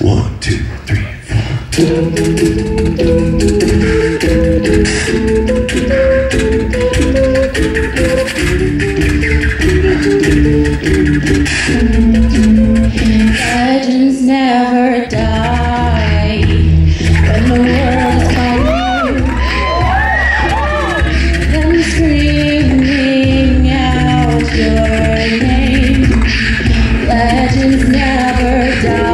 One, two, three, four. Legends never die. When the world is calling Them screaming out your name. Legends never die.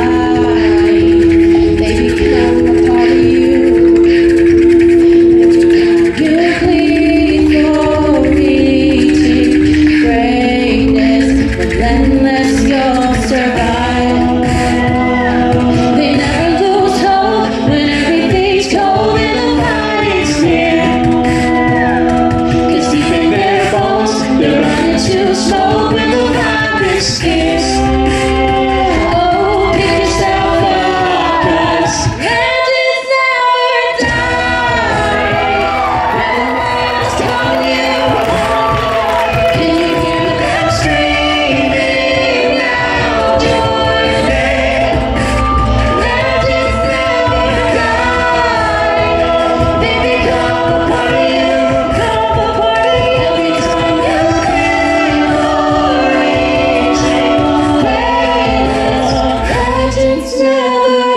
It's